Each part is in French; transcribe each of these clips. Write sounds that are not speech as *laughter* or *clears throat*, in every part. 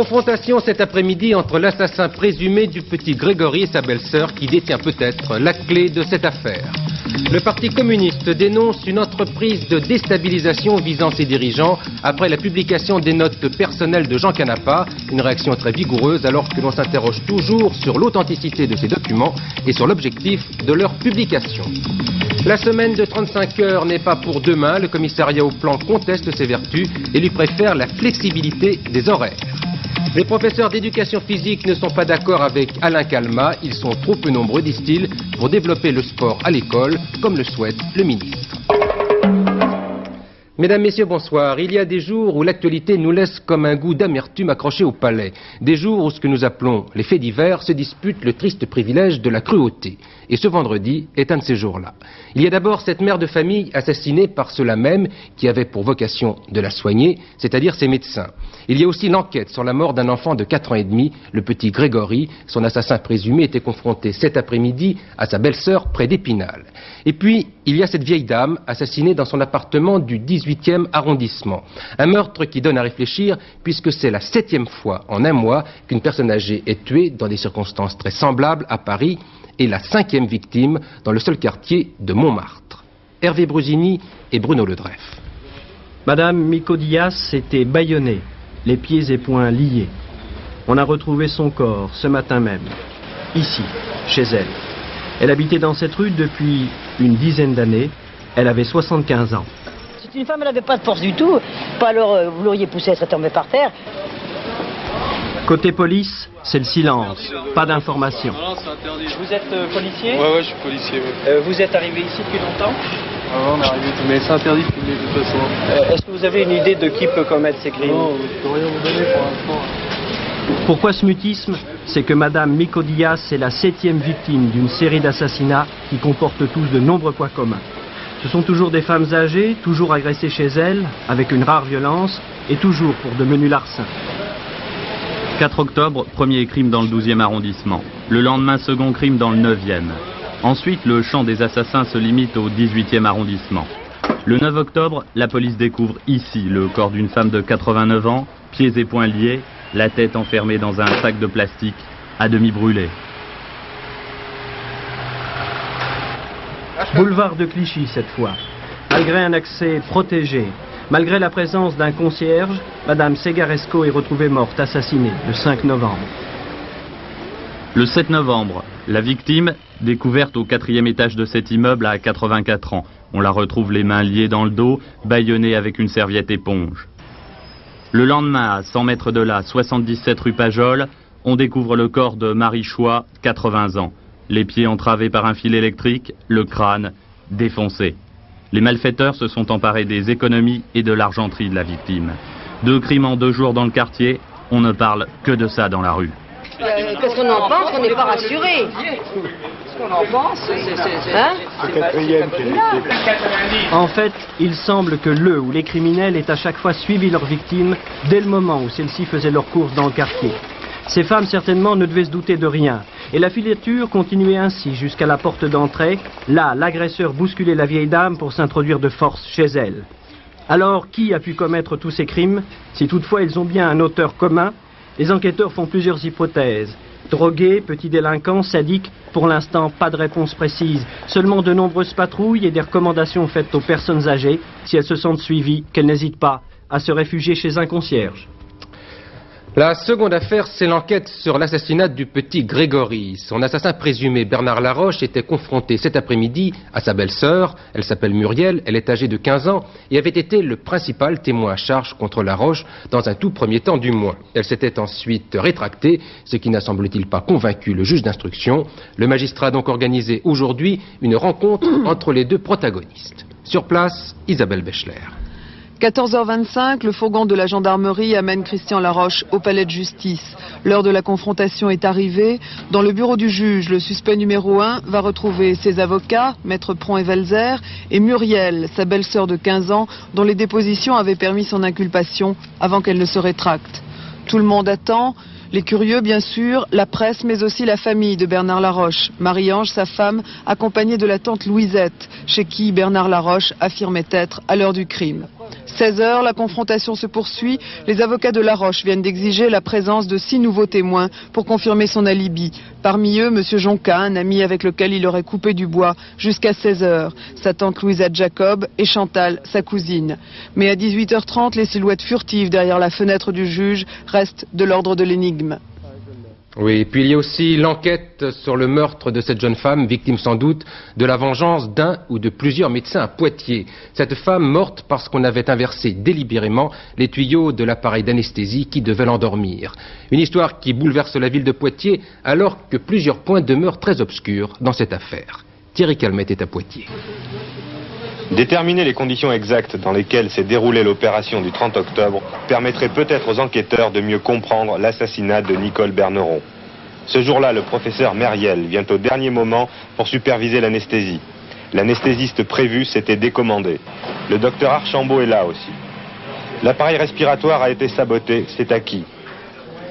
Confrontation cet après-midi entre l'assassin présumé du petit Grégory et sa belle-sœur qui détient peut-être la clé de cette affaire. Le Parti communiste dénonce une entreprise de déstabilisation visant ses dirigeants après la publication des notes personnelles de Jean Canapa, une réaction très vigoureuse alors que l'on s'interroge toujours sur l'authenticité de ces documents et sur l'objectif de leur publication. La semaine de 35 heures n'est pas pour demain, le commissariat au plan conteste ses vertus et lui préfère la flexibilité des horaires. Les professeurs d'éducation physique ne sont pas d'accord avec Alain Calma. Ils sont trop peu nombreux, disent-ils, pour développer le sport à l'école, comme le souhaite le ministre. Mesdames, Messieurs, bonsoir. Il y a des jours où l'actualité nous laisse comme un goût d'amertume accroché au palais. Des jours où ce que nous appelons les faits divers se disputent le triste privilège de la cruauté. Et ce vendredi est un de ces jours-là. Il y a d'abord cette mère de famille assassinée par ceux-là même qui avaient pour vocation de la soigner, c'est-à-dire ses médecins. Il y a aussi l'enquête sur la mort d'un enfant de 4 ans et demi, le petit Grégory. Son assassin présumé était confronté cet après-midi à sa belle-sœur près d'Épinal. Et puis, il y a cette vieille dame assassinée dans son appartement du 18e arrondissement. Un meurtre qui donne à réfléchir puisque c'est la septième fois en un mois qu'une personne âgée est tuée dans des circonstances très semblables à Paris et la cinquième victime dans le seul quartier de Montmartre. Hervé Brusini et Bruno Ledreff. Madame Miko Diaz était bâillonnée, les pieds et poings liés. On a retrouvé son corps ce matin même, ici, chez elle. Elle habitait dans cette rue depuis une dizaine d'années. Elle avait 75 ans. C'est une femme, elle n'avait pas de force du tout. Pas alors, euh, vous l'auriez poussée, elle serait tombée par terre. Côté police, c'est le silence, pas interdit. Vous êtes euh, policier Ouais, ouais, je suis policier. Ouais. Euh, Vous êtes arrivé ici depuis longtemps Ah, on est arrivé, mais c'est interdit de filmer de toute façon. Euh, Est-ce que vous avez une idée de qui peut commettre ces crimes Non, je peux rien vous donner pour l'instant. Pourquoi ce mutisme? C'est que Madame Miko Diaz est la septième victime d'une série d'assassinats qui comportent tous de nombreux points communs. Ce sont toujours des femmes âgées, toujours agressées chez elles, avec une rare violence, et toujours pour de menus larcins. 4 octobre, premier crime dans le 12e arrondissement. Le lendemain, second crime dans le 9e. Ensuite, le champ des assassins se limite au 18e arrondissement. Le 9 octobre, la police découvre ici le corps d'une femme de 89 ans, pieds et poings liés, la tête enfermée dans un sac de plastique, à demi brûlé. Boulevard de Clichy cette fois. Malgré un accès protégé, malgré la présence d'un concierge, Madame Segaresco est retrouvée morte, assassinée, le 5 novembre. Le 7 novembre, la victime, découverte au quatrième étage de cet immeuble à 84 ans. On la retrouve les mains liées dans le dos, bâillonnée avec une serviette éponge. Le lendemain, à 100 mètres de là, 77 rue Pajol, on découvre le corps de Marie Choix, 80 ans. Les pieds entravés par un fil électrique, le crâne défoncé. Les malfaiteurs se sont emparés des économies et de l'argenterie de la victime. Deux crimes en deux jours dans le quartier, on ne parle que de ça dans la rue. Euh, Qu'est-ce qu'on en pense? On n'est pas rassuré. Qu'on en pense, c'est. Hein En fait, il semble que le ou les criminels aient à chaque fois suivi leurs victimes dès le moment où celles-ci faisaient leur course dans le quartier. Ces femmes certainement ne devaient se douter de rien. Et la filature continuait ainsi jusqu'à la porte d'entrée. Là, l'agresseur bousculait la vieille dame pour s'introduire de force chez elle. Alors, qui a pu commettre tous ces crimes Si toutefois ils ont bien un auteur commun, les enquêteurs font plusieurs hypothèses. Drogués, petits délinquants, sadiques, pour l'instant pas de réponse précise. Seulement de nombreuses patrouilles et des recommandations faites aux personnes âgées, si elles se sentent suivies, qu'elles n'hésitent pas à se réfugier chez un concierge. La seconde affaire, c'est l'enquête sur l'assassinat du petit Grégory. Son assassin présumé, Bernard Laroche, était confronté cet après-midi à sa belle-sœur. Elle s'appelle Muriel, elle est âgée de 15 ans et avait été le principal témoin à charge contre Laroche dans un tout premier temps du moins. Elle s'était ensuite rétractée, ce qui n'a semble-t-il pas convaincu le juge d'instruction. Le magistrat a donc organisé aujourd'hui une rencontre *clears throat* entre les deux protagonistes. Sur place, Isabelle Bechler. 14h25, le fourgon de la gendarmerie amène Christian Laroche au palais de justice. L'heure de la confrontation est arrivée. Dans le bureau du juge, le suspect numéro 1 va retrouver ses avocats, Maître Pron et Velzer, et Muriel, sa belle-sœur de 15 ans, dont les dépositions avaient permis son inculpation avant qu'elle ne se rétracte. Tout le monde attend. Les curieux, bien sûr, la presse, mais aussi la famille de Bernard Laroche. Marie-Ange, sa femme, accompagnée de la tante Louisette, chez qui Bernard Laroche affirmait être à l'heure du crime. 16 heures, la confrontation se poursuit. Les avocats de Laroche viennent d'exiger la présence de six nouveaux témoins pour confirmer son alibi. Parmi eux, M. Jonca, un ami avec lequel il aurait coupé du bois jusqu'à 16 heures, sa tante Louisa Jacob et Chantal, sa cousine. Mais à 18h30, les silhouettes furtives derrière la fenêtre du juge restent de l'ordre de l'énigme. Oui, et puis il y a aussi l'enquête sur le meurtre de cette jeune femme, victime sans doute de la vengeance d'un ou de plusieurs médecins à Poitiers. Cette femme morte parce qu'on avait inversé délibérément les tuyaux de l'appareil d'anesthésie qui devait l'endormir. Une histoire qui bouleverse la ville de Poitiers alors que plusieurs points demeurent très obscurs dans cette affaire. Thierry Calmette est à Poitiers. Déterminer les conditions exactes dans lesquelles s'est déroulée l'opération du 30 octobre permettrait peut-être aux enquêteurs de mieux comprendre l'assassinat de Nicole Berneron. Ce jour-là, le professeur Meriel vient au dernier moment pour superviser l'anesthésie. L'anesthésiste prévu s'était décommandé. Le docteur Archambault est là aussi. L'appareil respiratoire a été saboté, c'est acquis.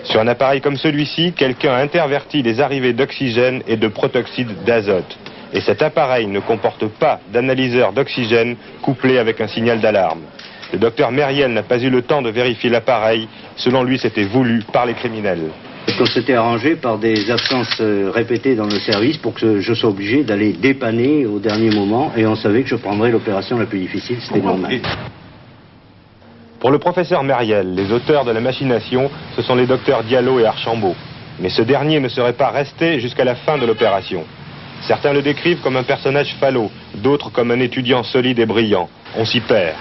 Sur un appareil comme celui-ci, quelqu'un a interverti les arrivées d'oxygène et de protoxyde d'azote et cet appareil ne comporte pas d'analyseur d'oxygène couplé avec un signal d'alarme. Le docteur Meriel n'a pas eu le temps de vérifier l'appareil. Selon lui, c'était voulu par les criminels. On s'était arrangé par des absences euh, répétées dans le service pour que je sois obligé d'aller dépanner au dernier moment et on savait que je prendrais l'opération la plus difficile, c'était normal. Pour le professeur Meriel, les auteurs de la machination, ce sont les docteurs Diallo et Archambault. Mais ce dernier ne serait pas resté jusqu'à la fin de l'opération. Certains le décrivent comme un personnage falot, d'autres comme un étudiant solide et brillant. On s'y perd.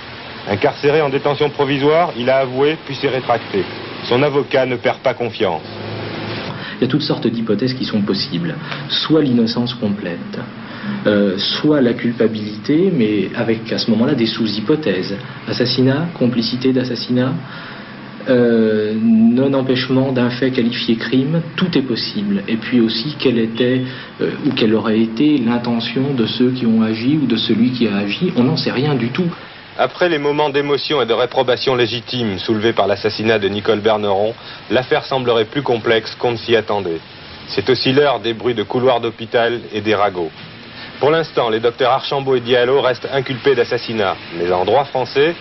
Incarcéré en détention provisoire, il a avoué puis s'est rétracté. Son avocat ne perd pas confiance. Il y a toutes sortes d'hypothèses qui sont possibles. Soit l'innocence complète, euh, soit la culpabilité, mais avec à ce moment-là des sous-hypothèses. Assassinat, complicité d'assassinat, euh, non-empêchement d'un fait qualifié crime, tout est possible. Et puis aussi, quelle était euh, ou quelle aurait été l'intention de ceux qui ont agi ou de celui qui a agi, on n'en sait rien du tout. Après les moments d'émotion et de réprobation légitime soulevés par l'assassinat de Nicole Berneron, l'affaire semblerait plus complexe qu'on ne s'y attendait. C'est aussi l'heure des bruits de couloirs d'hôpital et des ragots. Pour l'instant, les docteurs Archambault et Diallo restent inculpés d'assassinat, mais en droit français,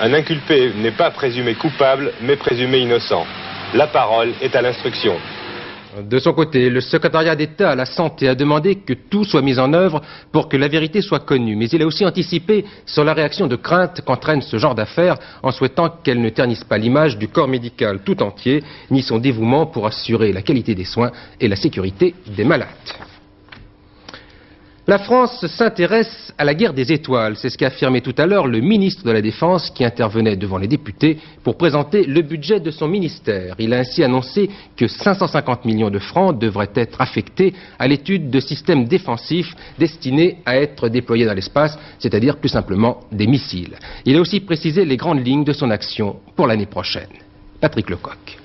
un inculpé n'est pas présumé coupable, mais présumé innocent. La parole est à l'instruction. De son côté, le secrétariat d'État à la santé a demandé que tout soit mis en œuvre pour que la vérité soit connue. Mais il a aussi anticipé sur la réaction de crainte qu'entraîne ce genre d'affaires en souhaitant qu'elle ne ternisse pas l'image du corps médical tout entier, ni son dévouement pour assurer la qualité des soins et la sécurité des malades. La France s'intéresse à la guerre des étoiles, c'est ce qu'a affirmé tout à l'heure le ministre de la Défense qui intervenait devant les députés pour présenter le budget de son ministère. Il a ainsi annoncé que 550 millions de francs devraient être affectés à l'étude de systèmes défensifs destinés à être déployés dans l'espace, c'est-à-dire plus simplement des missiles. Il a aussi précisé les grandes lignes de son action pour l'année prochaine. Patrick Lecoq.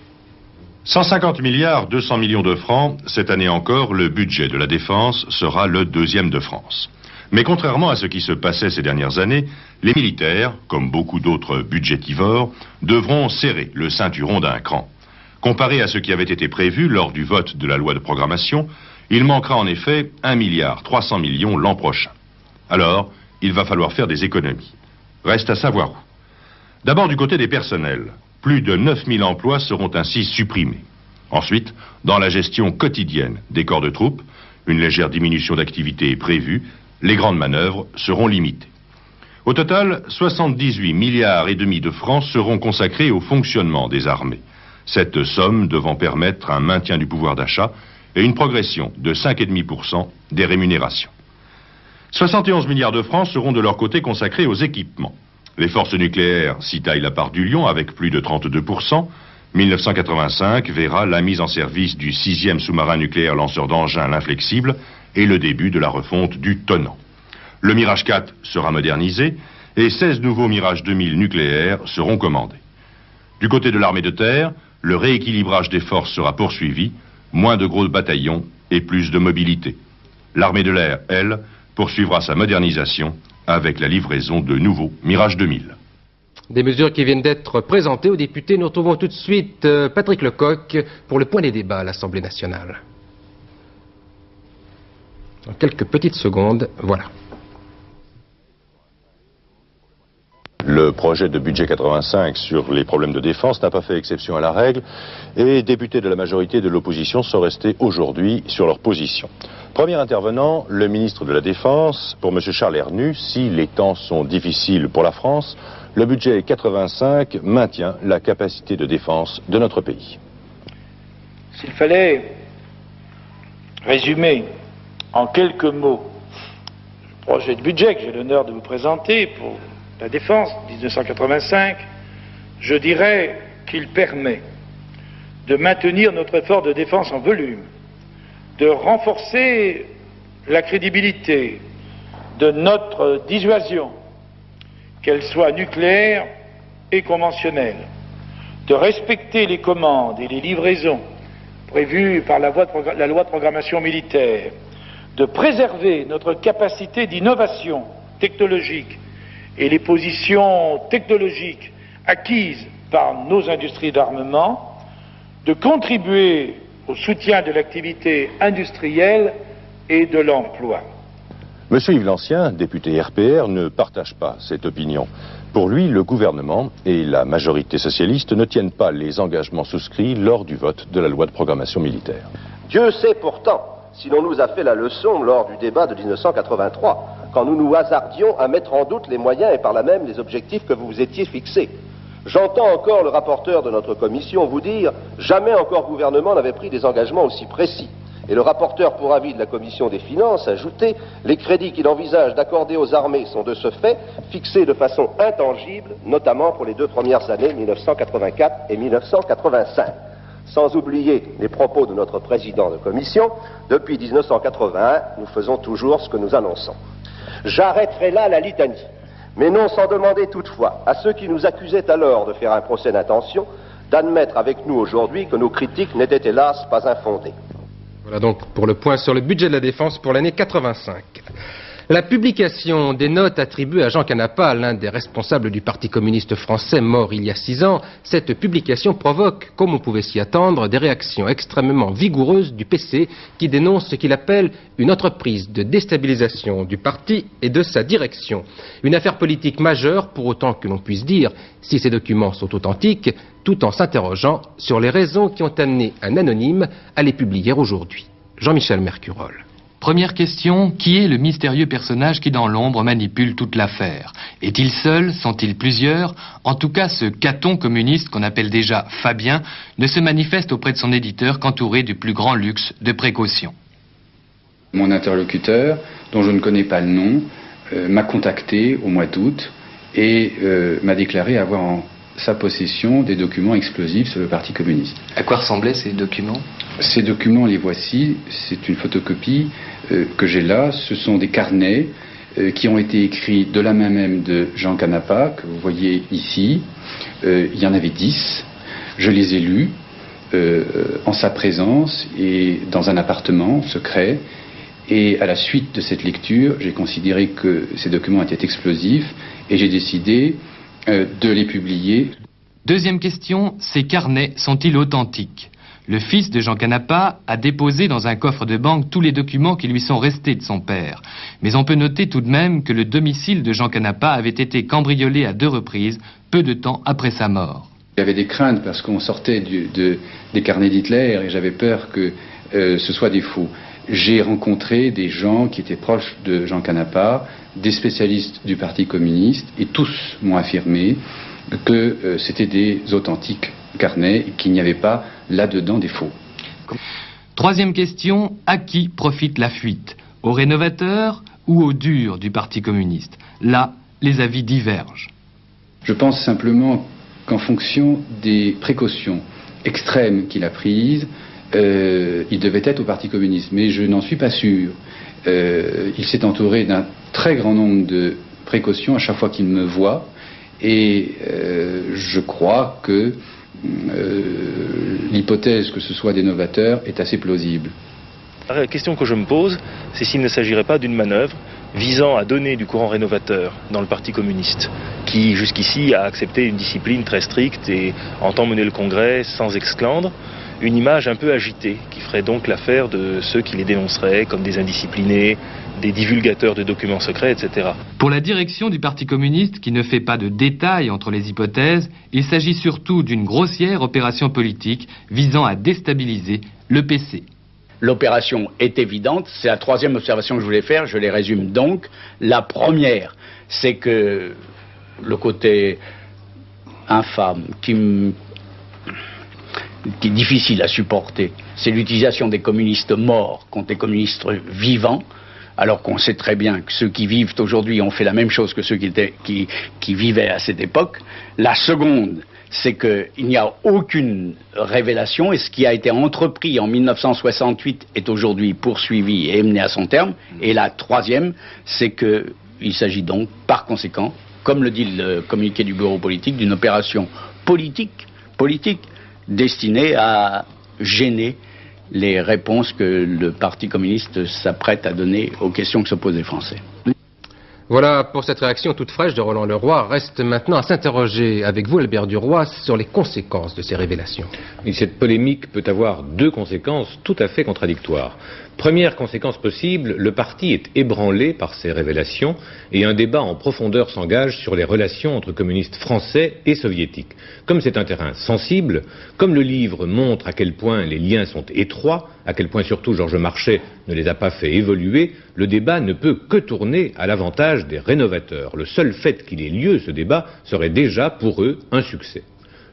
150 milliards 200 millions de francs, cette année encore, le budget de la défense sera le deuxième de France. Mais contrairement à ce qui se passait ces dernières années, les militaires, comme beaucoup d'autres budgétivores, devront serrer le ceinturon d'un cran. Comparé à ce qui avait été prévu lors du vote de la loi de programmation, il manquera en effet 1 milliard 300 millions l'an prochain. Alors, il va falloir faire des économies. Reste à savoir où. D'abord du côté des personnels. Plus de 9000 emplois seront ainsi supprimés. Ensuite, dans la gestion quotidienne des corps de troupes, une légère diminution d'activité est prévue, les grandes manœuvres seront limitées. Au total, 78 milliards et demi de francs seront consacrés au fonctionnement des armées. Cette somme devant permettre un maintien du pouvoir d'achat et une progression de 5,5% des rémunérations. 71 milliards de francs seront de leur côté consacrés aux équipements. Les forces nucléaires s'y taillent la part du lion avec plus de 32%. 1985 verra la mise en service du sixième sous-marin nucléaire lanceur d'engins, l'inflexible, et le début de la refonte du tonnant. Le Mirage 4 sera modernisé et 16 nouveaux Mirage 2000 nucléaires seront commandés. Du côté de l'armée de terre, le rééquilibrage des forces sera poursuivi, moins de gros bataillons et plus de mobilité. L'armée de l'air, elle, poursuivra sa modernisation avec la livraison de nouveaux Mirage 2000. Des mesures qui viennent d'être présentées aux députés. Nous retrouvons tout de suite euh, Patrick Lecoq pour le point des débats à l'Assemblée nationale. Dans quelques petites secondes, voilà. Le projet de budget 85 sur les problèmes de défense n'a pas fait exception à la règle et députés de la majorité de l'opposition sont restés aujourd'hui sur leur position. Premier intervenant, le ministre de la Défense, pour M. Charles Hernu, si les temps sont difficiles pour la France, le budget 85 maintient la capacité de défense de notre pays. S'il fallait résumer en quelques mots le projet de budget que j'ai l'honneur de vous présenter pour la défense 1985, je dirais qu'il permet de maintenir notre effort de défense en volume, de renforcer la crédibilité de notre dissuasion, qu'elle soit nucléaire et conventionnelle, de respecter les commandes et les livraisons prévues par la, loi de programmation militaire, de préserver notre capacité d'innovation technologique et les positions technologiques acquises par nos industries d'armement, de contribuer au soutien de l'activité industrielle et de l'emploi. Monsieur Yves Lancien, député RPR, ne partage pas cette opinion. Pour lui, le gouvernement et la majorité socialiste ne tiennent pas les engagements souscrits lors du vote de la loi de programmation militaire. Dieu sait pourtant si l'on nous a fait la leçon lors du débat de 1983, quand nous nous hasardions à mettre en doute les moyens et par là même les objectifs que vous vous étiez fixés. J'entends encore le rapporteur de notre commission vous dire jamais encore gouvernement n'avait pris des engagements aussi précis. Et le rapporteur pour avis de la commission des finances ajoutait les crédits qu'il envisage d'accorder aux armées sont de ce fait fixés de façon intangible, notamment pour les deux premières années 1984 et 1985 sans oublier les propos de notre président de commission, depuis 1981, nous faisons toujours ce que nous annonçons. J'arrêterai là la litanie, mais non sans demander toutefois à ceux qui nous accusaient alors de faire un procès d'intention d'admettre avec nous aujourd'hui que nos critiques n'étaient hélas pas infondées. Voilà donc pour le point sur le budget de la défense pour l'année 85. La publication des notes attribuées à Jean Canapa, l'un des responsables du Parti communiste français mort il y a six ans, cette publication provoque, comme on pouvait s'y attendre, des réactions extrêmement vigoureuses du PC qui dénonce ce qu'il appelle une entreprise de déstabilisation du parti et de sa direction. Une affaire politique majeure, pour autant que l'on puisse dire, si ces documents sont authentiques, tout en s'interrogeant sur les raisons qui ont amené un anonyme à les publier aujourd'hui. Jean-Michel Mercurol. Première question, qui est le mystérieux personnage qui dans l'ombre manipule toute l'affaire? Est-il seul? Sont-ils plusieurs? En tout cas, ce caton communiste qu'on appelle déjà Fabien ne se manifeste auprès de son éditeur qu'entouré du plus grand luxe de précaution. Mon interlocuteur, dont je ne connais pas le nom, euh, m'a contacté au mois d'août et euh, m'a déclaré avoir en sa possession des documents explosifs sur le Parti communiste. À quoi ressemblaient ces documents? Ces documents, les voici. C'est une photocopie euh, que j'ai là, ce sont des carnets euh, qui ont été écrits de la main même de Jean Canapa, que vous voyez ici. Euh, il y en avait dix. Je les ai lus en sa présence et dans un appartement secret. Et à la suite de cette lecture, j'ai considéré que ces documents étaient explosifs et j'ai décidé de les publier. Deuxième question, ces carnets sont-ils authentiques? Le fils de Jean Canapa a déposé dans un coffre de banque tous les documents qui lui sont restés de son père. Mais on peut noter tout de même que le domicile de Jean Canapa avait été cambriolé à deux reprises, peu de temps après sa mort. Il y avait des craintes parce qu'on sortait des carnets d'Hitler et j'avais peur que euh, ce soit des faux. J'ai rencontré des gens qui étaient proches de Jean Canapa, des spécialistes du Parti communiste, et tous m'ont affirmé que euh, c'était des authentiques carnets et qu'il n'y avait pas là-dedans des faux. Troisième question, à qui profite la fuite? Aux rénovateurs ou aux durs du Parti communiste? Là, les avis divergent. Je pense simplement qu'en fonction des précautions extrêmes qu'il a prises, euh, il devait être au Parti communiste, mais je n'en suis pas sûr. Euh, il s'est entouré d'un très grand nombre de précautions à chaque fois qu'il me voit, et euh, je crois que l'hypothèse que ce soit des novateurs est assez plausible. La question que je me pose, c'est s'il ne s'agirait pas d'une manœuvre visant à donner du courant rénovateur dans le Parti communiste, qui jusqu'ici a accepté une discipline très stricte et entend mener le Congrès sans exclandre, une image un peu agitée, qui ferait donc l'affaire de ceux qui les dénonceraient comme des indisciplinés, des divulgateurs de documents secrets, etc. Pour la direction du Parti communiste, qui ne fait pas de détails entre les hypothèses, il s'agit surtout d'une grossière opération politique visant à déstabiliser le PC. L'opération est évidente, c'est la troisième observation que je voulais faire, je les résume donc. La première, c'est que le côté infâme qui, qui est difficile à supporter, c'est l'utilisation des communistes morts contre les communistes vivants, alors qu'on sait très bien que ceux qui vivent aujourd'hui ont fait la même chose que ceux qui vivaient à cette époque. La seconde, c'est qu'il n'y a aucune révélation et ce qui a été entrepris en 1968 est aujourd'hui poursuivi et mené à son terme. Et la troisième, c'est qu'il s'agit donc, par conséquent, comme le dit le communiqué du bureau politique, d'une opération politique, politique destinée à gêner les réponses que le Parti communiste s'apprête à donner aux questions que se posent les Français. Voilà pour cette réaction toute fraîche de Roland Leroy. Reste maintenant à s'interroger avec vous, Albert Duroy, sur les conséquences de ces révélations. Et cette polémique peut avoir deux conséquences tout à fait contradictoires. Première conséquence possible, le parti est ébranlé par ces révélations et un débat en profondeur s'engage sur les relations entre communistes français et soviétiques. Comme c'est un terrain sensible, comme le livre montre à quel point les liens sont étroits, à quel point surtout Georges Marchais ne les a pas fait évoluer, le débat ne peut que tourner à l'avantage des rénovateurs. Le seul fait qu'il ait lieu, ce débat, serait déjà pour eux un succès.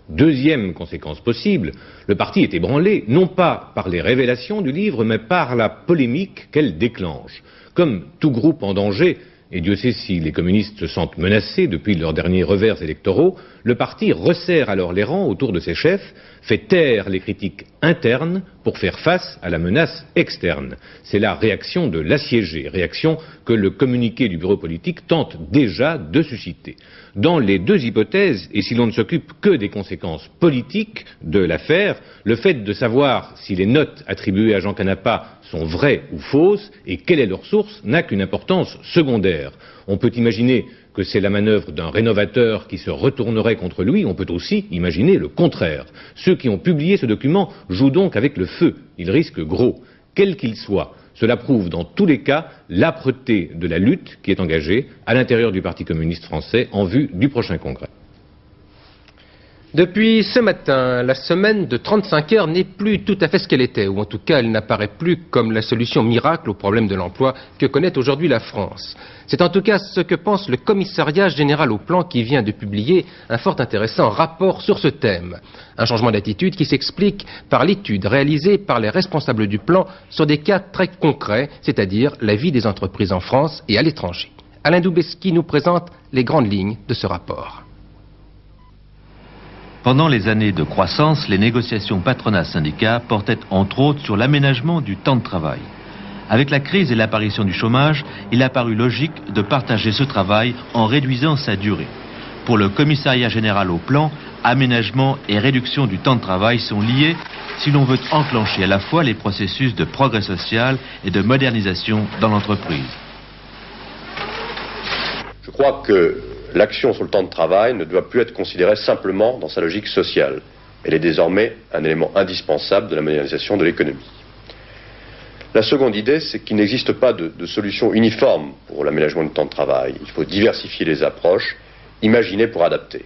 Deuxième conséquence possible, le parti est ébranlé, non pas par les révélations du livre, mais par la polémique qu'elle déclenche. Comme tout groupe en danger, et Dieu sait si les communistes se sentent menacés depuis leurs derniers revers électoraux, le parti resserre alors les rangs autour de ses chefs, fait taire les critiques internes pour faire face à la menace externe. C'est la réaction de l'assiégé, réaction que le communiqué du bureau politique tente déjà de susciter. Dans les deux hypothèses, et si l'on ne s'occupe que des conséquences politiques de l'affaire, le fait de savoir si les notes attribuées à Jean Canapa sont vraies ou fausses et quelle est leur source n'a qu'une importance secondaire. On peut imaginer que c'est la manœuvre d'un rénovateur qui se retournerait contre lui, on peut aussi imaginer le contraire. Ceux qui ont publié ce document jouent donc avec le feu, ils risquent gros. Quel qu'il soit, cela prouve dans tous les cas l'âpreté de la lutte qui est engagée à l'intérieur du Parti communiste français en vue du prochain congrès. Depuis ce matin, la semaine de 35 heures n'est plus tout à fait ce qu'elle était, ou en tout cas elle n'apparaît plus comme la solution miracle au problème de l'emploi que connaît aujourd'hui la France. C'est en tout cas ce que pense le commissariat général au plan qui vient de publier un fort intéressant rapport sur ce thème. Un changement d'attitude qui s'explique par l'étude réalisée par les responsables du plan sur des cas très concrets, c'est-à-dire la vie des entreprises en France et à l'étranger. Alain Doubeski nous présente les grandes lignes de ce rapport. Pendant les années de croissance, les négociations patronat-syndicat portaient entre autres sur l'aménagement du temps de travail. Avec la crise et l'apparition du chômage, il a paru logique de partager ce travail en réduisant sa durée. Pour le commissariat général au plan, aménagement et réduction du temps de travail sont liés si l'on veut enclencher à la fois les processus de progrès social et de modernisation dans l'entreprise. Je crois que l'action sur le temps de travail ne doit plus être considérée simplement dans sa logique sociale. Elle est désormais un élément indispensable de la modernisation de l'économie. La seconde idée, c'est qu'il n'existe pas de, solution uniforme pour l'aménagement du temps de travail. Il faut diversifier les approches, imaginer pour adapter.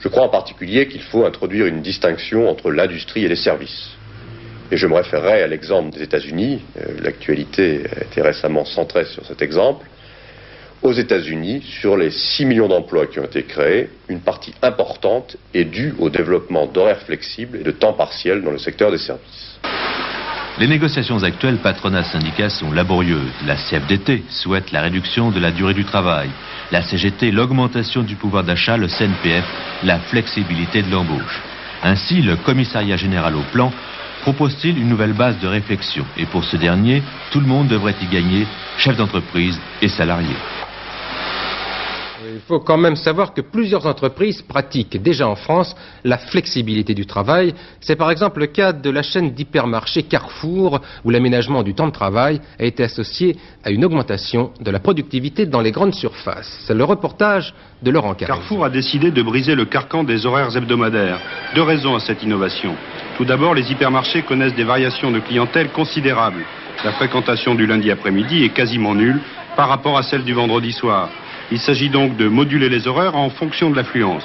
Je crois en particulier qu'il faut introduire une distinction entre l'industrie et les services. Et je me référerai à l'exemple des États-Unis. Euh, L'actualité a été récemment centrée sur cet exemple aux États-Unis, sur les 6 millions d'emplois qui ont été créés, une partie importante est due au développement d'horaires flexibles et de temps partiel dans le secteur des services. Les négociations actuelles patronat-syndicat sont laborieuses. La CFDT souhaite la réduction de la durée du travail. La CGT, l'augmentation du pouvoir d'achat, le CNPF, la flexibilité de l'embauche. Ainsi, le commissariat général au plan propose-t-il une nouvelle base de réflexion. Et pour ce dernier, tout le monde devrait y gagner, chefs d'entreprise et salariés. Il faut quand même savoir que plusieurs entreprises pratiquent déjà en France la flexibilité du travail. C'est par exemple le cas de la chaîne d'hypermarchés Carrefour, où l'aménagement du temps de travail a été associé à une augmentation de la productivité dans les grandes surfaces. C'est le reportage de Laurent Carré. Carrefour a décidé de briser le carcan des horaires hebdomadaires. Deux raisons à cette innovation. Tout d'abord, les hypermarchés connaissent des variations de clientèle considérables. La fréquentation du lundi après-midi est quasiment nulle par rapport à celle du vendredi soir. Il s'agit donc de moduler les horaires en fonction de l'affluence.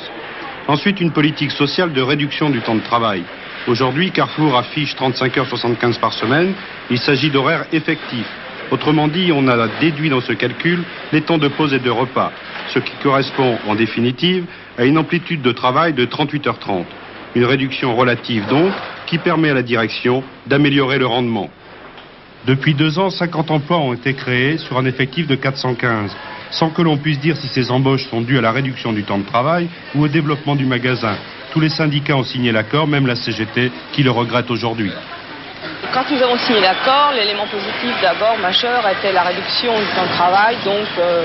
Ensuite, une politique sociale de réduction du temps de travail. Aujourd'hui, Carrefour affiche 35 heures 75 par semaine. Il s'agit d'horaires effectifs. Autrement dit, on a déduit dans ce calcul les temps de pause et de repas, ce qui correspond en définitive à une amplitude de travail de 38h30. Une réduction relative donc, qui permet à la direction d'améliorer le rendement. Depuis deux ans, 50 emplois ont été créés sur un effectif de 415, sans que l'on puisse dire si ces embauches sont dues à la réduction du temps de travail ou au développement du magasin. Tous les syndicats ont signé l'accord, même la CGT, qui le regrette aujourd'hui. Quand nous avons signé l'accord, l'élément positif d'abord majeur était la réduction du temps de travail, donc euh,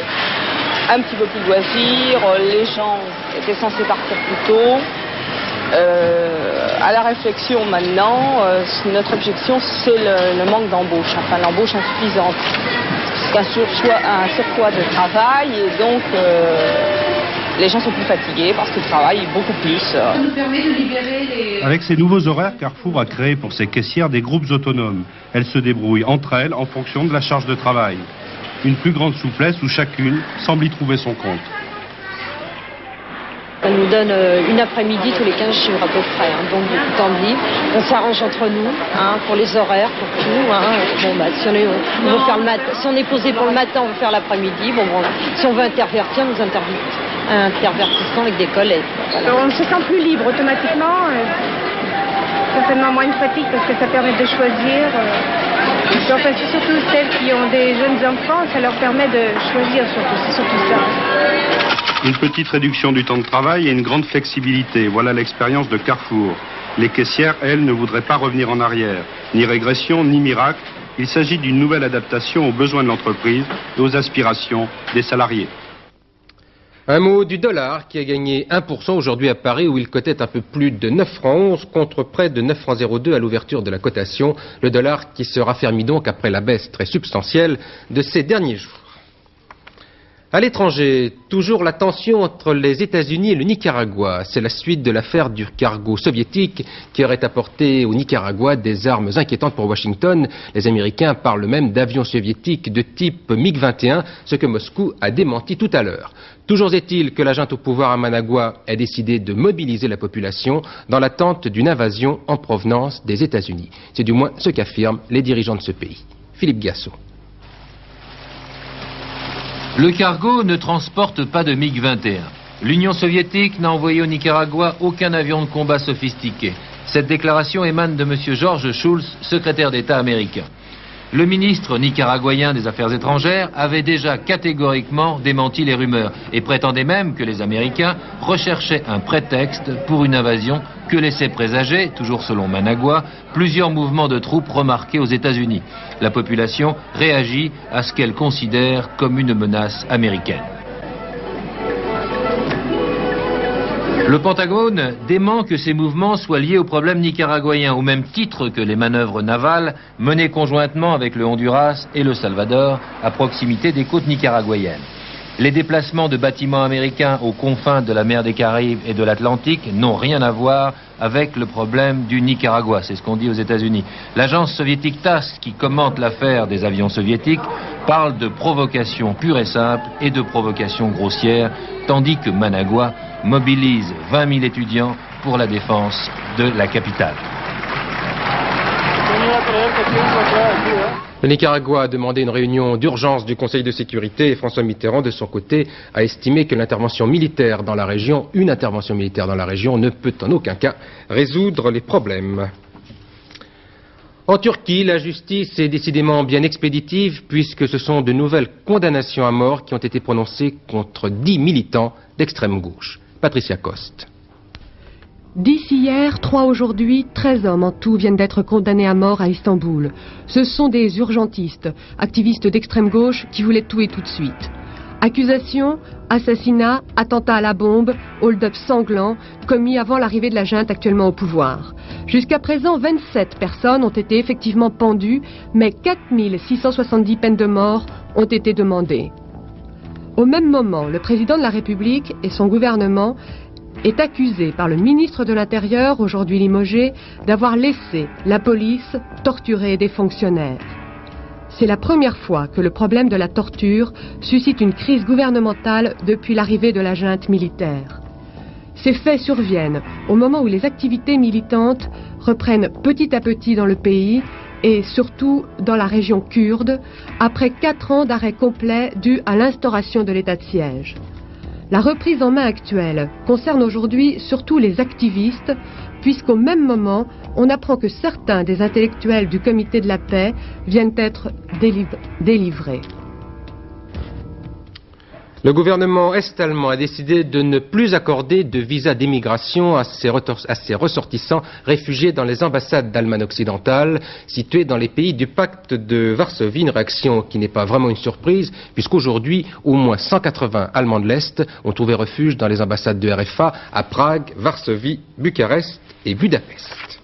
un petit peu plus de loisirs, les gens étaient censés partir plus tôt. Euh, à la réflexion maintenant, euh, notre objection c'est le, le manque d'embauche, enfin l'embauche insuffisante. C'est un surpoids, un surpoids de travail et donc les gens sont plus fatigués parce qu'ils travaillent beaucoup plus. Ça nous permet de libérer les... Avec ces nouveaux horaires, Carrefour a créé pour ses caissières des groupes autonomes. Elles se débrouillent entre elles en fonction de la charge de travail. Une plus grande souplesse où chacune semble y trouver son compte. Ça nous donne euh, une après-midi tous les 15 jours à peu près, hein, donc beaucoup de. On s'arrange entre nous hein, pour les horaires, pour tout. Hein. Bon, bah, si, on est, on veut faire le mat si on est posé pour le matin, on veut faire l'après-midi. Bon, bon, si on veut intervertir, nous intervertissons avec des collègues. On se sent plus libre automatiquement. Euh, certainement moins de fatigue parce que ça permet de choisir. Euh, enfin, surtout celles qui ont des jeunes enfants, ça leur permet de choisir surtout. C'est surtout ça. Une petite réduction du temps de travail et une grande flexibilité. Voilà l'expérience de Carrefour. Les caissières, elles, ne voudraient pas revenir en arrière. Ni régression, ni miracle. Il s'agit d'une nouvelle adaptation aux besoins de l'entreprise et aux aspirations des salariés. Un mot du dollar qui a gagné 1% aujourd'hui à Paris où il cotait un peu plus de 9 francs 11 contre près de 9 francs 02 à l'ouverture de la cotation. Le dollar qui se raffermit donc après la baisse très substantielle de ces derniers jours. À l'étranger, toujours la tension entre les États-Unis et le Nicaragua. C'est la suite de l'affaire du cargo soviétique qui aurait apporté au Nicaragua des armes inquiétantes pour Washington. Les Américains parlent même d'avions soviétiques de type MiG-21, ce que Moscou a démenti tout à l'heure. Toujours est-il que l'agent au pouvoir à Managua a décidé de mobiliser la population dans l'attente d'une invasion en provenance des États-Unis. C'est du moins ce qu'affirment les dirigeants de ce pays. Philippe Gassot. Le cargo ne transporte pas de MiG-21. L'Union soviétique n'a envoyé au Nicaragua aucun avion de combat sophistiqué. Cette déclaration émane de M. George Schulz, secrétaire d'État américain. Le ministre nicaraguayen des Affaires étrangères avait déjà catégoriquement démenti les rumeurs et prétendait même que les Américains recherchaient un prétexte pour une invasion que laissaient présager, toujours selon Managua, plusieurs mouvements de troupes remarqués aux États-Unis. La population réagit à ce qu'elle considère comme une menace américaine. Le Pentagone dément que ces mouvements soient liés aux problèmes nicaraguayens, au même titre que les manœuvres navales menées conjointement avec le Honduras et le Salvador à proximité des côtes nicaraguayennes. Les déplacements de bâtiments américains aux confins de la mer des Caraïbes et de l'Atlantique n'ont rien à voir avec le problème du Nicaragua, c'est ce qu'on dit aux États-Unis. L'agence soviétique TASS, qui commente l'affaire des avions soviétiques, parle de provocation pure et simple et de provocation grossière, tandis que Managua mobilise 20 000 étudiants pour la défense de la capitale. Le Nicaragua a demandé une réunion d'urgence du Conseil de sécurité et François Mitterrand, de son côté, a estimé que l'intervention militaire dans la région, une intervention militaire dans la région, ne peut en aucun cas résoudre les problèmes. En Turquie, la justice est décidément bien expéditive puisque ce sont de nouvelles condamnations à mort qui ont été prononcées contre dix militants d'extrême gauche. Patricia Coste. D'ici hier, trois aujourd'hui, treize hommes en tout viennent d'être condamnés à mort à Istanbul. Ce sont des urgentistes, activistes d'extrême gauche qui voulaient tout et tout de suite. Accusations, assassinat, attentat à la bombe, hold-up sanglant, commis avant l'arrivée de la junte actuellement au pouvoir. Jusqu'à présent, 27 personnes ont été effectivement pendues, mais 4670 peines de mort ont été demandées. Au même moment, le président de la République et son gouvernement est accusé par le ministre de l'Intérieur, aujourd'hui limogé, d'avoir laissé la police torturer des fonctionnaires. C'est la première fois que le problème de la torture suscite une crise gouvernementale depuis l'arrivée de la junte militaire. Ces faits surviennent au moment où les activités militantes reprennent petit à petit dans le pays et surtout dans la région kurde, après quatre ans d'arrêt complet dû à l'instauration de l'état de siège. La reprise en main actuelle concerne aujourd'hui surtout les activistes, puisqu'au même moment, on apprend que certains des intellectuels du comité de la paix viennent être délivrés. Le gouvernement est-allemand a décidé de ne plus accorder de visa d'émigration à, ses ressortissants réfugiés dans les ambassades d'Allemagne occidentale situées dans les pays du pacte de Varsovie, une réaction qui n'est pas vraiment une surprise puisqu'aujourd'hui au moins 180 Allemands de l'Est ont trouvé refuge dans les ambassades de RFA à Prague, Varsovie, Bucarest et Budapest.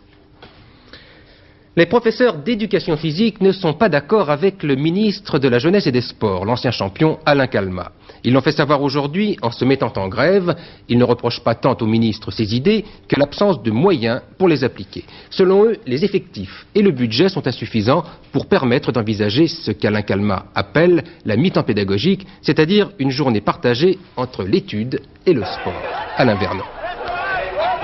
Les professeurs d'éducation physique ne sont pas d'accord avec le ministre de la Jeunesse et des Sports, l'ancien champion Alain Calma. Ils l'ont fait savoir aujourd'hui en se mettant en grève. Ils ne reprochent pas tant au ministre ses idées que l'absence de moyens pour les appliquer. Selon eux, les effectifs et le budget sont insuffisants pour permettre d'envisager ce qu'Alain Calma appelle la mi-temps pédagogique, c'est-à-dire une journée partagée entre l'étude et le sport. Alain Vernon.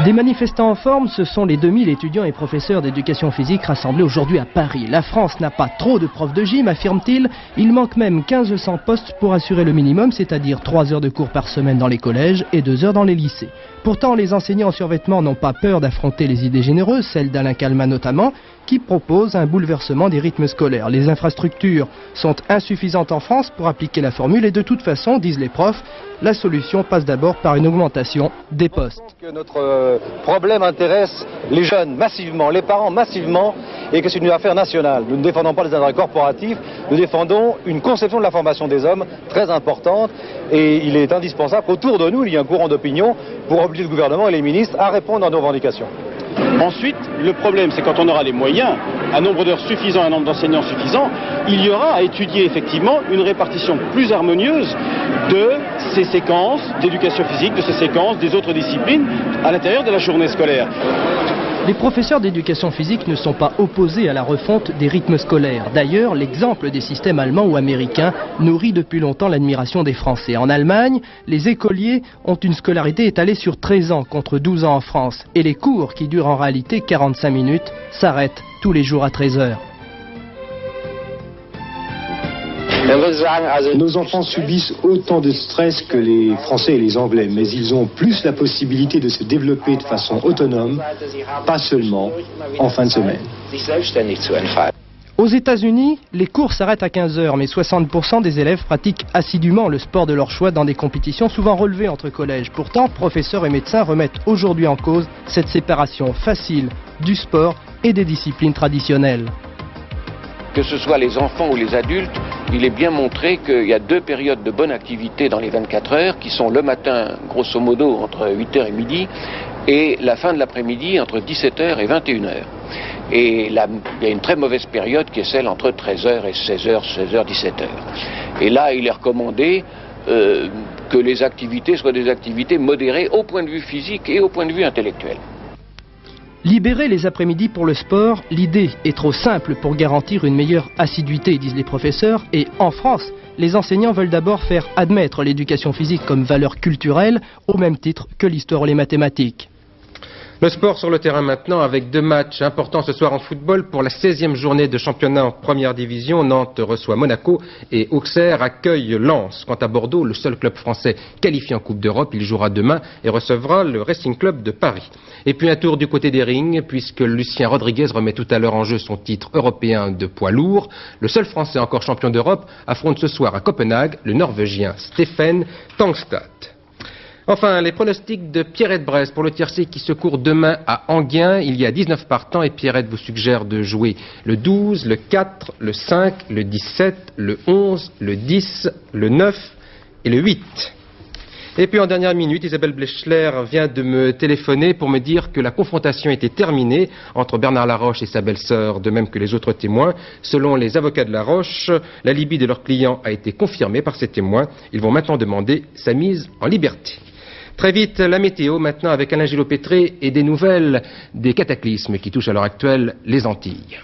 Des manifestants en forme, ce sont les 2000 étudiants et professeurs d'éducation physique rassemblés aujourd'hui à Paris. La France n'a pas trop de profs de gym, affirme-t-il. Il manque même 1500 postes pour assurer le minimum, c'est-à-dire 3 heures de cours par semaine dans les collèges et 2 heures dans les lycées. Pourtant, les enseignants en survêtement n'ont pas peur d'affronter les idées généreuses, celles d'Alain Calma notamment, qui propose un bouleversement des rythmes scolaires. Les infrastructures sont insuffisantes en France pour appliquer la formule et de toute façon, disent les profs, la solution passe d'abord par une augmentation des postes. notre euh, problème intéresse les jeunes massivement, les parents massivement, et que c'est une affaire nationale. Nous ne défendons pas les intérêts corporatifs, nous défendons une conception de la formation des hommes très importante, et il est indispensable qu'autour de nous, il y ait un courant d'opinion pour obliger le gouvernement et les ministres à répondre à nos revendications. Ensuite, le problème, c'est quand on aura les moyens, un nombre d'heures suffisant, un nombre d'enseignants suffisant, il y aura à étudier effectivement une répartition plus harmonieuse de ces séquences d'éducation physique, de ces séquences des autres disciplines à l'intérieur de la journée scolaire. Les professeurs d'éducation physique ne sont pas opposés à la refonte des rythmes scolaires. D'ailleurs, l'exemple des systèmes allemands ou américains nourrit depuis longtemps l'admiration des Français. En Allemagne, les écoliers ont une scolarité étalée sur 13 ans contre 12 ans en France. Et les cours, qui durent en réalité 45 minutes, s'arrêtent tous les jours à 13 heures. Nos enfants subissent autant de stress que les Français et les Anglais, mais ils ont plus la possibilité de se développer de façon autonome, pas seulement en fin de semaine. Aux États-Unis, les cours s'arrêtent à 15 heures, mais 60% des élèves pratiquent assidûment le sport de leur choix dans des compétitions souvent relevées entre collèges. Pourtant, professeurs et médecins remettent aujourd'hui en cause cette séparation facile du sport et des disciplines traditionnelles que ce soit les enfants ou les adultes, il est bien montré qu'il y a deux périodes de bonne activité dans les 24 heures, qui sont le matin, grosso modo, entre 8h et midi, et la fin de l'après-midi, entre 17h et 21h. Et il y a une très mauvaise période qui est celle entre 13h et 16h, 16h, 17h. Et là, il est recommandé euh, que les activités soient des activités modérées au point de vue physique et au point de vue intellectuel. Libérer les après-midi pour le sport, l'idée est trop simple pour garantir une meilleure assiduité, disent les professeurs, et en France, les enseignants veulent d'abord faire admettre l'éducation physique comme valeur culturelle, au même titre que l'histoire ou les mathématiques. Le sport sur le terrain maintenant avec deux matchs importants ce soir en football pour la 16e journée de championnat en première division. Nantes reçoit Monaco et Auxerre accueille Lens. Quant à Bordeaux, le seul club français qualifié en Coupe d'Europe, il jouera demain et recevra le Racing Club de Paris. Et puis un tour du côté des rings puisque Lucien Rodriguez remet tout à l'heure en jeu son titre européen de poids lourd. Le seul français encore champion d'Europe affronte ce soir à Copenhague le norvégien Stephen Tangstad. Enfin, les pronostics de Pierrette Brest pour le tiercé qui se court demain à Anguien. Il y a 19 partants et Pierrette vous suggère de jouer le 12, le 4, le 5, le 17, le 11, le 10, le 9 et le 8. Et puis en dernière minute, Isabelle Blechler vient de me téléphoner pour me dire que la confrontation était terminée entre Bernard Laroche et sa belle-sœur, de même que les autres témoins. Selon les avocats de Laroche, la libye de leur client a été confirmée par ces témoins. Ils vont maintenant demander sa mise en liberté. Très vite, la météo maintenant avec Alain Gillot-Pétré et des nouvelles des cataclysmes qui touchent à l'heure actuelle les Antilles.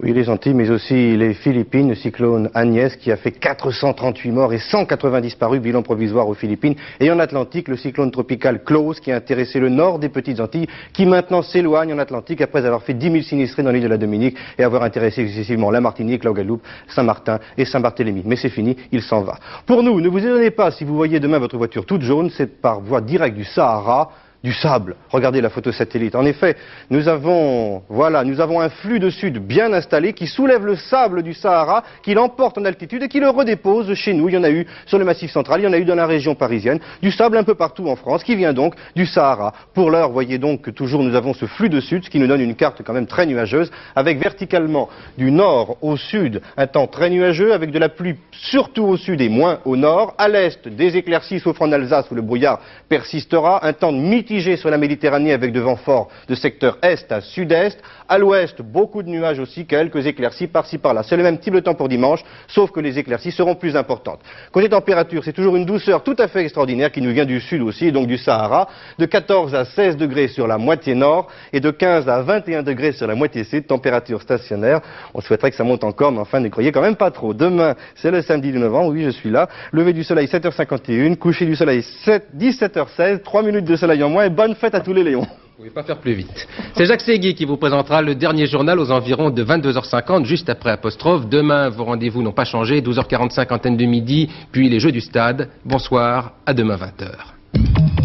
Oui, les Antilles, mais aussi les Philippines, le cyclone Agnès qui a fait 438 morts et 180 disparus, bilan provisoire aux Philippines. Et en Atlantique, le cyclone tropical Klaus qui a intéressé le nord des Petites Antilles, qui maintenant s'éloigne en Atlantique après avoir fait 10 000 sinistrés dans l'île de la Dominique et avoir intéressé excessivement la Martinique, la Guadeloupe, Saint-Martin et Saint-Barthélemy. Mais c'est fini, il s'en va. Pour nous, ne vous étonnez pas si vous voyez demain votre voiture toute jaune, c'est par voie directe du Sahara du sable. Regardez la photo satellite. En effet, nous avons, voilà, nous avons un flux de sud bien installé qui soulève le sable du Sahara, qui l'emporte en altitude et qui le redépose chez nous. Il y en a eu sur le massif central, il y en a eu dans la région parisienne, du sable un peu partout en France, qui vient donc du Sahara. Pour l'heure, voyez donc que toujours nous avons ce flux de sud, ce qui nous donne une carte quand même très nuageuse, avec verticalement du nord au sud un temps très nuageux, avec de la pluie surtout au sud et moins au nord. À l'est, des éclaircies sauf en Alsace où le brouillard persistera, un temps de mitigé sur la Méditerranée avec de vents forts de secteur est à sud-est. À l'ouest, beaucoup de nuages aussi, quelques éclaircies par-ci par-là. C'est le même type de temps pour dimanche, sauf que les éclaircies seront plus importantes. Côté température, c'est toujours une douceur tout à fait extraordinaire qui nous vient du sud aussi, donc du Sahara, de 14 à 16 degrés sur la moitié nord et de 15 à 21 degrés sur la moitié sud, température stationnaire. On souhaiterait que ça monte encore, mais enfin, ne croyez quand même pas trop. Demain, c'est le samedi du novembre, oui, je suis là. Lever du soleil 7h51, coucher du soleil 7, 17h16, 3 minutes de soleil en moins et bonne fête à tous les Léons. Vous pouvez pas faire plus vite. C'est Jacques Segui qui vous présentera le dernier journal aux environs de 22h50, juste après apostrophe. Demain, vos rendez-vous n'ont pas changé. 12h45, antenne de midi, puis les Jeux du Stade. Bonsoir, à demain 20h.